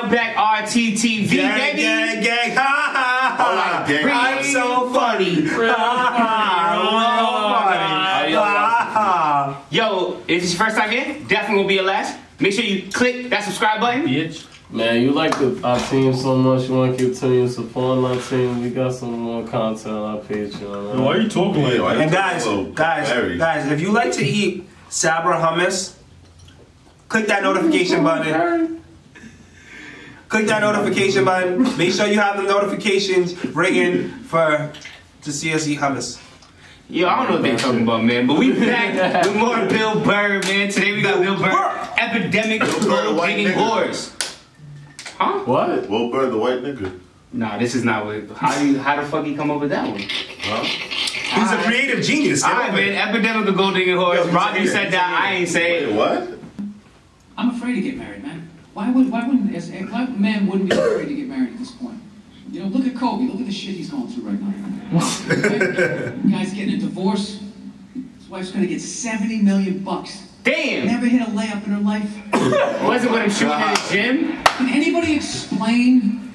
What's good, yo? You are now back RTTV, Gang, baby. gang, gang, ha ha ha. Oh, Alright, gang. I'm so funny. Ha ha. Oh, ha ha. Yo, if it's your first time here, definitely will be your last. Make sure you click that subscribe button. Bitch. Man, you like the, our team so much, you want to continue supporting our team. We got some more content on our Patreon. man. Why are you talking like that? And guys, guys, Barry? guys, if you like to eat Sabra hummus, click that notification button. Click that notification button. Make sure you have the notifications ringing for to see us eat hummus. Yo, I don't know what they're talking about, man, but we back with more Bill Burr, man. Today we got Bill Burr, Burr. epidemic of Burr, the gold white digging nigga. whores. Huh? What? Will Burr, the white nigga. Nah, this is not what. How do you? How the fuck you come up with that one? Huh? He's a creative genius. Get All right, man. Epidemic of gold digging whores. Yo, Robbie he's a said that. I ain't say Wait, what? I'm afraid to get married, man. Why would why wouldn't as why men wouldn't be afraid to get married at this point? You know, look at Kobe. Look at the shit he's going through right now. Okay? Guy's getting a divorce. His wife's gonna get 70 million bucks. Damn. Never hit a layup in her life. Wasn't what I'm shooting at the gym. Can anybody explain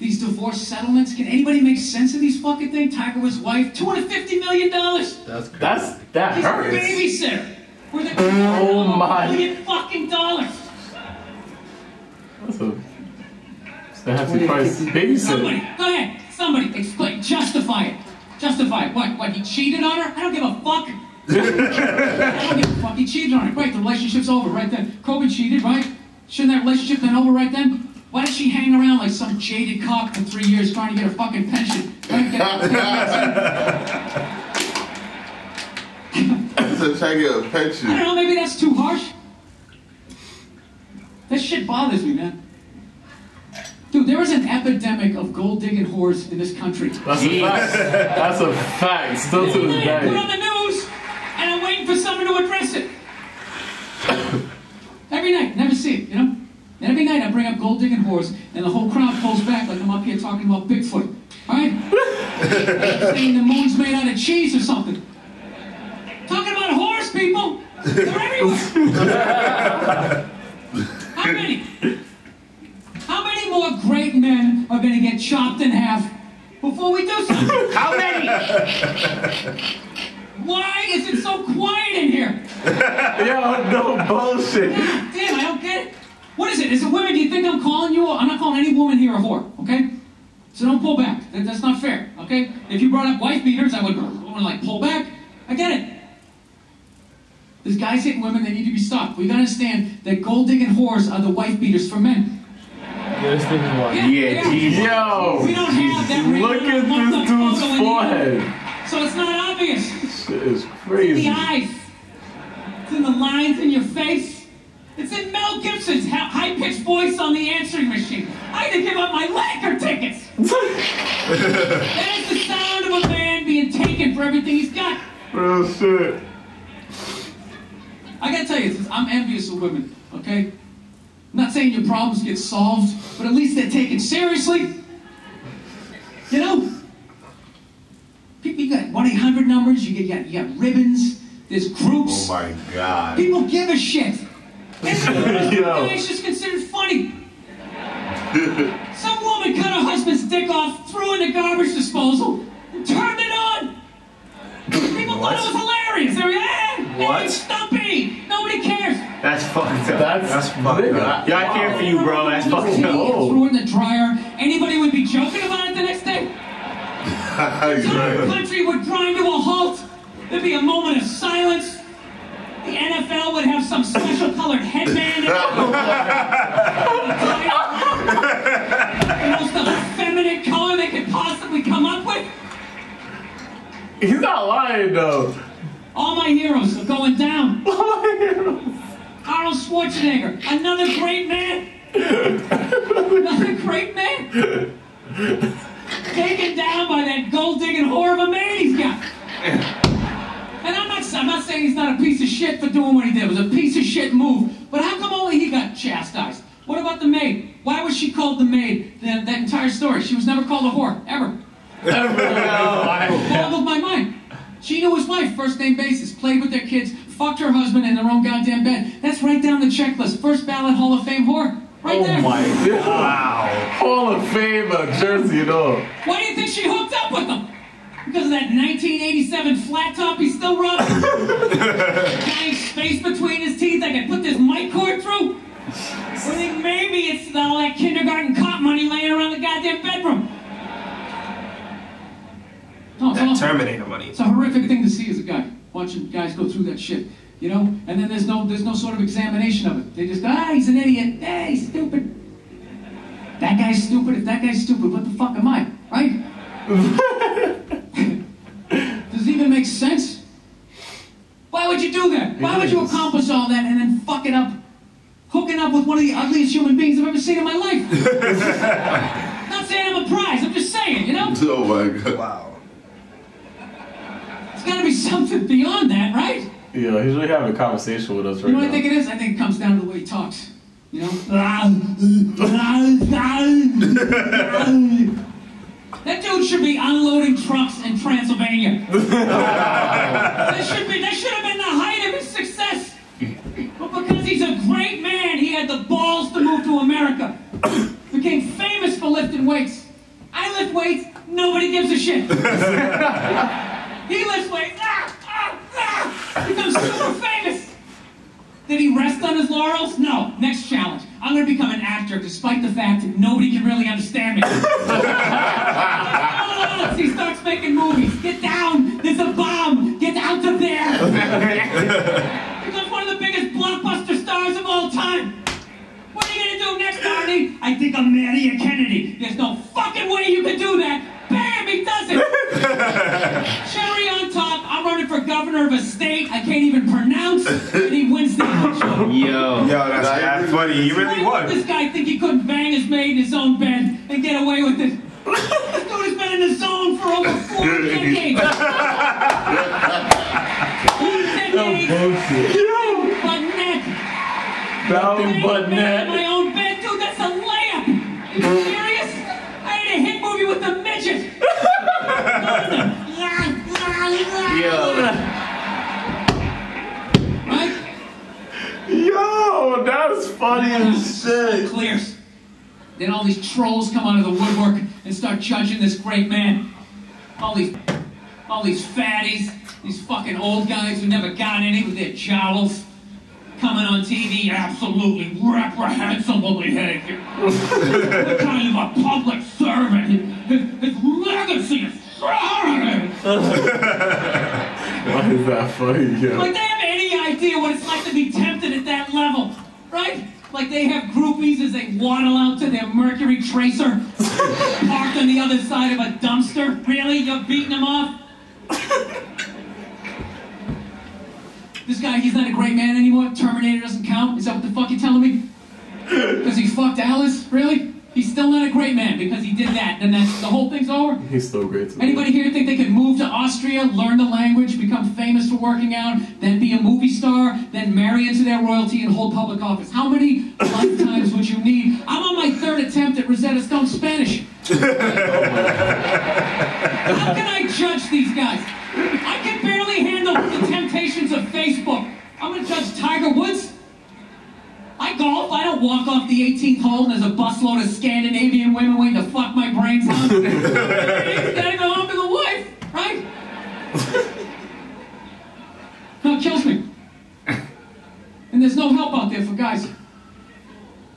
these divorce settlements? Can anybody make sense of these fucking things? Tiger with his wife, 250 million dollars. That's crazy. that's that He's a hurts. babysitter. For the Oh my. million fucking dollars. That's a it's a hefty price. Babysitter. Somebody, go ahead. Somebody, explain. Justify it. Justify it. What? What? He cheated on her? I don't give a fuck. I don't give a fuck. He cheated on her. Right. The relationship's over right then. Kobe cheated, right? Shouldn't that relationship been over right then? Why did she hang around like some jaded cock for three years trying to get her fucking pension? Right? Get- So try to get a I don't know. Maybe that's too harsh. This shit bothers me, man. Dude, there is an epidemic of gold digging whores in this country. That's a fact. That's a fact. Still to this I put on the news, and I'm waiting for someone to address it. Every night, never see it, you know? And every night I bring up gold digging whores, and the whole crowd pulls back like I'm up here talking about Bigfoot. Alright? Saying the moon's made out of cheese or something. Talking about whores, people! They're everywhere! How many? How many more great men are gonna get chopped in half before we do something? How many? Why is it so quiet in here? Yo, no bullshit. Damn, I don't get it. What is it? Is it women? Do you think I'm calling you? I'm not calling any woman here a whore, okay? So don't pull back. That, that's not fair, okay? If you brought up wife beaters, I would, would like pull back. I get it. There's guys hitting women, they need to be stopped. We gotta understand that gold digging whores are the wife beaters for men. This nigga's one. Yeah, Jesus. Yo, We don't have that look at this dude's photo in here. forehead. So it's not obvious. Shit is It's in crazy. the eyes. It's in the lines in your face. It's in Mel Gibson's high pitched voice on the answering machine. I had to give up my Laker tickets. that is the sound of a man being taken for everything he's got. Real shit. I gotta tell you, I'm envious of women, okay? I'm not saying your problems get solved, but at least they're taken seriously. You know? People, you got 1 800 numbers, you get, you, got, you got ribbons, there's groups. Oh my god. People give a shit. And it's just considered funny. Some woman cut her husband's dick off, threw in the garbage disposal, and turned it on. People thought it was hilarious. They were, eh, What? Hey, Stumpy. Nobody cares. That's fucked up. That's, That's fucked nigga. up. Yo, I care for you, bro. That's fucked up. Threw in the dryer. Anybody would be joking about it the next day. The entire country would grind to a halt. There'd be a moment of silence. The NFL would have some special colored headband. the most effeminate color they could possibly come up with. He's not lying though. All my heroes are going down. Arnold Schwarzenegger, another great man. Another great man. Taken down by that gold digging whore of a man he's got. And I'm not, I'm not saying he's not a piece of shit for doing what he did. It was a piece of shit move. But how come only he got chastised? What about the maid? Why was she called the maid? That, that entire story. She was never called a whore, ever. ever. Boggled my mind. She knew his wife, first name basis, played with their kids, fucked her husband in their own goddamn bed. That's right down the checklist. First ballot Hall of Fame whore. Right Oh there. my god. Wow. Hall of Famer, uh, Jersey dog. Why do you think she hooked up with him? Because of that 1987 flat top he's still rocking? Giant space between his teeth I could put this mic cord through? I think maybe it's all that kindergarten cop money laying around the goddamn bedroom. No, it's That awesome. Terminator money. It's a horrific thing to see as a guy, watching guys go through that shit. You know? And then there's no there's no sort of examination of it. They just go, ah, he's an idiot. Ah, he's stupid. That guy's stupid. If that guy's stupid, what the fuck am I? Right? Does it even make sense? Why would you do that? Why would you accomplish all that and then fuck it up? Hooking up with one of the ugliest human beings I've ever seen in my life. Not saying I'm a prize, I'm just saying, you know? Oh my god. Wow. There's gotta be something beyond that, right? Yeah, he's really having a conversation with us right now. You know what now. I think it is? I think it comes down to the way he talks. You know? that dude should be unloading trucks in Transylvania. that should be that should have been the height of his success. But because he's a great man, he had the balls to move to America. Became famous for lifting weights. I lift weights, nobody gives a shit. he lifts weights, becomes super famous. Did he rest on his laurels? No. Next challenge. I'm going to become an actor despite the fact that nobody can really understand me. he starts making movies. Get down. There's a bomb. Get out of there. Becomes one of the biggest blockbuster stars of all time. What are you going to do next, Arnie? I think I'm Maria Kennedy. There's no fucking way you could do that. Bam, he does it. Cherry on top, I'm running for governor of a I can't even pronounce, and he wins the election. Yo. Yo, that's, that's funny. He really Why would this guy think he couldn't bang his maid in his own bed and get away with it? this dude has been in the zone for over four decades. Four decades. Bullshit. But net. Nothing but Bang my net. own bed, dude. That's a layup. Are you serious? I had a hit movie with the midget. Yo. Right? Yo, as shit. clears. Then all these trolls come out of the woodwork and start judging this great man. All these, all these fatties, these fucking old guys who never got any with their jowls, coming on TV absolutely reprehensible behavior. what kind of a public servant? His, his legacy is shrouded. Why is that funny, yo? Like they have any idea what it's like to be tempted at that level, right? Like they have groupies as they waddle out to their Mercury Tracer, parked on the other side of a dumpster. Really? You're beating them off? This guy, he's not a great man anymore. Terminator doesn't count. Is that what the fuck you're telling me? Because he fucked Alice? Really? He's still not a great man because he did that. Then that's the whole thing's over. He's still great to me. Anybody here think they could move to Austria, learn the language, become famous for working out, then be a movie star, then marry into their royalty and hold public office? How many lifetimes would you need? I'm on my third attempt at Rosetta Stone Spanish. How can I judge these guys? I can barely handle the temptations of Facebook. I'm gonna judge Tiger Woods. I golf. I don't walk off the 18th hole and there's a busload of Scandinavian women waiting to fuck my brains out. Gotta go home to the wife, right? No, it kills me. And there's no help out there for guys.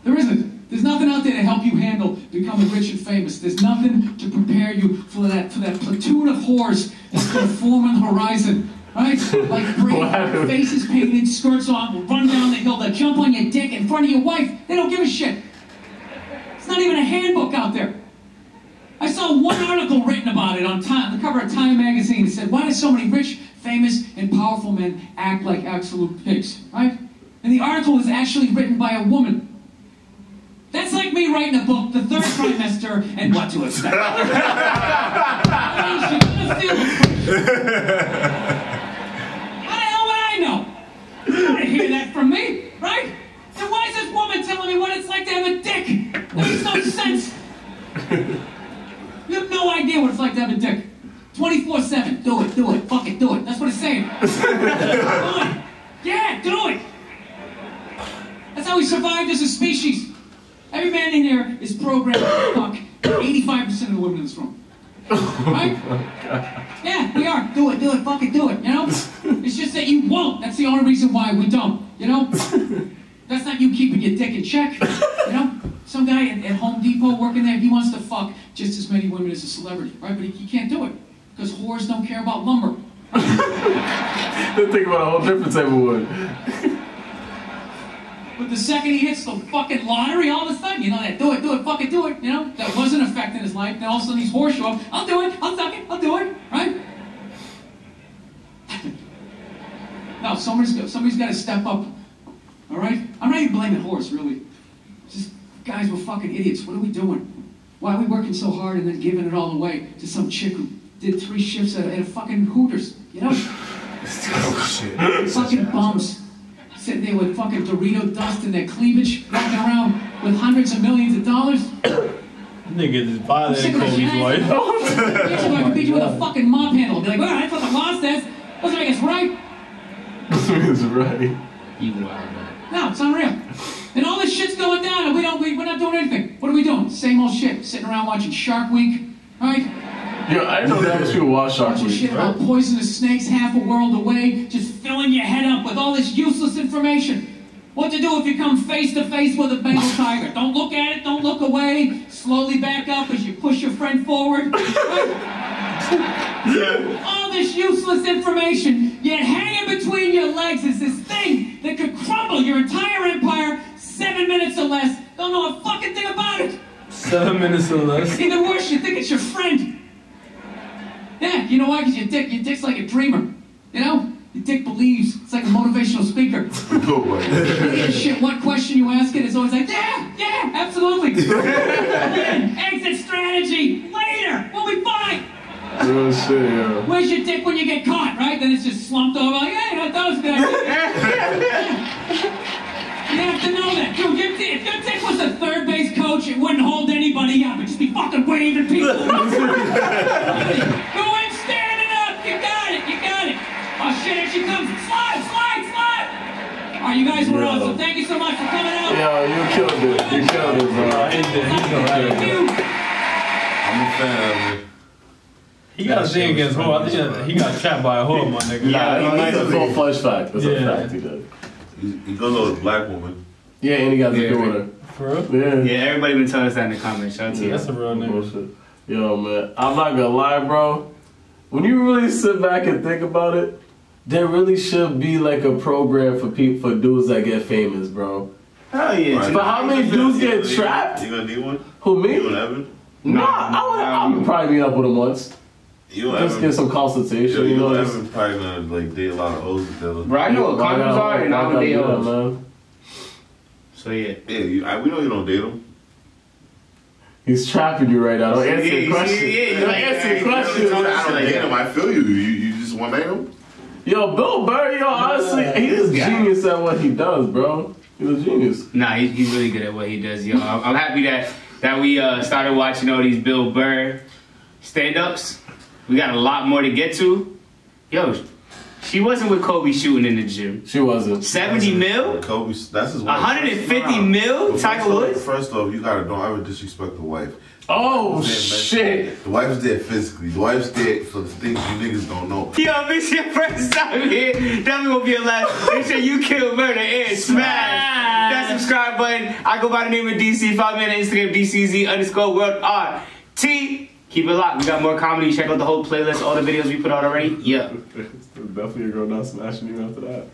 There isn't. There's nothing out there to help you handle becoming rich and famous. There's nothing to prepare you for that for that platoon of whores that's gonna form on the horizon. Right? Like Wow. great faces painted, skirts on, will run down the hill, they'll jump on your dick in front of your wife. They don't give a shit. It's not even a handbook out there. I saw one article written about it on Time, the cover of Time magazine. It said, "Why do so many rich, famous, and powerful men act like absolute pigs?" Right? And the article was actually written by a woman. That's like me writing a book, the third trimester, and what to expect. I mean, from me, right? Then why is this woman telling me what it's like to have a dick? That makes no sense. You have no idea what it's like to have a dick. 24 7. Do it, do it, fuck it, do it. That's what it's saying. do it. Yeah, do it. That's how we survived as a species. Every man in here is programmed to fuck 85% of the women in this room. Right? Oh yeah, we are. Do it, do it, fucking do it, you know? It's just that you won't. That's the only reason why we don't, you know? That's not you keeping your dick in check, you know? Some guy at, at Home Depot working there, he wants to fuck just as many women as a celebrity, right? But he, he can't do it because whores don't care about lumber. They think about a whole different type of wood. But the second he hits the fucking lottery, all of a sudden, you know, that do it, do it, fucking do it, you know, that wasn't affecting his life. Then all of a sudden these whores show up. I'll do it, I'll suck it, I'll do it, right? No, somebody's got, somebody's got to step up. All right? I'm not even blaming whores, really. Just guys, we're fucking idiots. What are we doing? Why are we working so hard and then giving it all away to some chick who did three shifts at a, at a fucking Hooters? You know? oh, shit. fucking bums sitting there with fucking Dorito dust in their cleavage, walking around with hundreds of millions of dollars. Nigga just I'm violated sick of this Kobe's shit. wife. Bitch, if I could beat you with a fucking mop handle. Be like, well, that's what the law says. Doesn't make us right. That's right. You wild, man. No, it's unreal. And all this shit's going down, and we don't. We, we're not doing anything. What are we doing? Same old shit. Sitting around watching Shark Week, right? Yo, I didn't know that was people watch Shark Watching Week. shit about poisonous snakes half a world away, just filling your head up with all this useless information. What to do if you come face to face with a Bengal tiger? Don't look at it. Don't look away. Slowly back up as you push your friend forward. Right? all this useless information, yet hanging between your legs is this thing that could crumble your entire empire seven minutes or less. Don't know a fucking thing about it. Seven minutes or less. Even worse, you think it's your friend. Yeah, you know why? Because your dick, your dick's like a dreamer. You know? Your dick believes. It's like a motivational speaker. No way. Idiot shit, what question you ask it is always like, yeah, yeah, absolutely. Then, exit strategy. Later, we'll be fine. Real shit, yo. Where's your dick when you get caught, right? Then it's just slumped over like, hey, I thought it was a good idea. You have to know that. Dude, your dick, if your dick was a third base coach, it wouldn't hold anybody up. It'd just be fucking waving people. Go in standing up. You got it. You got it. Oh shit, here she comes. Slide, slide, slide. All right, you guys were Yeah. awesome. Thank you so much for coming out. Yo, you killed it. You killed it, bro. Uh, he did. He's alright. Thank you. I'm a fan of it. He got a thing against whore. I think he got trapped by a whore, my nigga. Yeah, he Nah, might that's a have full been. fact. That's a Yeah. fact he did. He, he goes with a black woman. Yeah, and he got the Yeah, daughter. For real? Yeah. Yeah, everybody been telling us that in the comments. Shout out to you. That's a real nigga. Bullshit. Yo, man, I'm not gonna lie, bro. When you really sit back and think about it, there really should be like a program for people for dudes that get famous, bro. Hell yeah. Right. But how many dudes get trapped? You gonna need one? Who me? You and me? Evan? Nah, I would. I would probably meet up with him once. You Just Evan? get some Yo, consultation. You you know, and just- Evan probably gonna like date a lot of O's together. Bro, I know what Why condoms not? are and I not don't date do that, hoes. man. So yeah. Yeah, you, I, we know you don't date them. He's trapping you right now. Don't answer Yeah, your you see- question. yeah, you Don't like- answer your you question. I Shit don't like date that. I feel you. You, you just want to date them? Yo, Bill Burr, yo, honestly, he's a genius at what he does, bro. He's a genius. Nah, he, he's really good at what he does, yo. I'm, I'm happy that that we uh, started watching all these Bill Burr stand-ups. We got a lot more to get to. Yo, she wasn't with Kobe shooting in the gym. She wasn't. 70 mil? Kobe, that's his wife. 150 mil? But Tiger first off- Woods? First off, you gotta don't ever disrespect the wife. Oh shit! The wife's there physically. The wife's there for the things you niggas don't know. Yo, this your first time here. Definitely gonna be a last. Make sure you kill murder and smash that subscribe button. I go by the name of DC. Follow me on Instagram, DCZ underscore world R T. Keep it locked. We got more comedy. Check out the whole playlist, all the videos we put out already. Yeah. Definitely a girl not smashing you after that.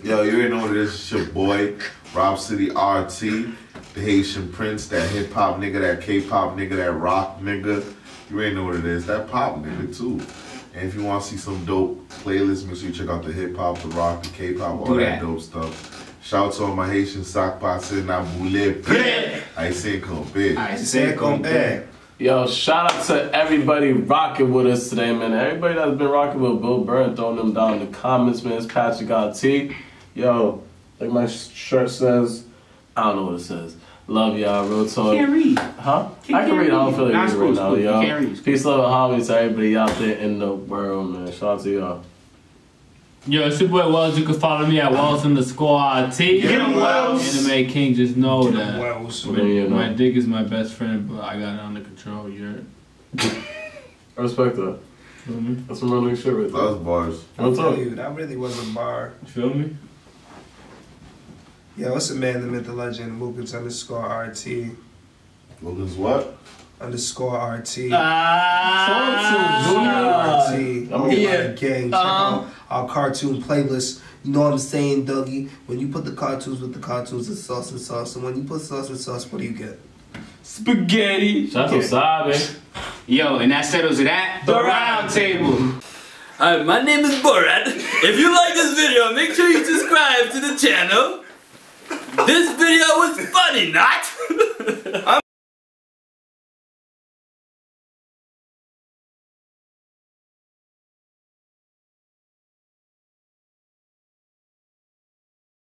Yo, you already know what it is. It's your boy, Rob City RT, the Haitian Prince, that hip hop nigga, that K pop nigga, that rock nigga. You already know what it is. That pop nigga too. And if you want to see some dope playlists, make sure you check out the hip hop, the rock, the K pop, all that. that. dope stuff. Shout out to all my Haitian sock pots in na boule. I say come big. Alright, say come back. Yo, shout out to everybody rocking with us today, man. Everybody that's been rocking with Bill Burr and throwing them down in the comments, man. It's Patrick RT. Yo, like my shirt says, I don't know what it says. Love y'all, real talk. Can't read. Huh? Can't I can read. I don't feel like Nah, reading right now. You yo. Peace, love, and harmony to everybody out there in the world, man. Shout out to y'all. Yo, it's your boy Wellz. You can follow me at Wellz underscore RT. Get him, Wellz. Anime King, just know that Wellz. my, Yeah, you know. my dick is my best friend, but I got it under control. You heard? I respect that. Feel me? That's some real nigga shit right there. Those bars. I'll What's tell up? you, that really was a bar. You feel me? Yeah, what's the man, the myth, the legend, Lucas underscore RT Logan's what? underscore RT. Ah, RT. I'm Yeah, yeah. gang. Check Uh-huh. out our cartoon playlist. You know what I'm saying, Dougie? When you put the cartoons with the cartoons, it's sauce and sauce. And when you put sauce and sauce, what do you get? Spaghetti. Shout out to Sabe. Yo, and that settles it at the round table. Hi, my name is Borat. If you like this video, make sure you subscribe to the channel. This video was funny, not?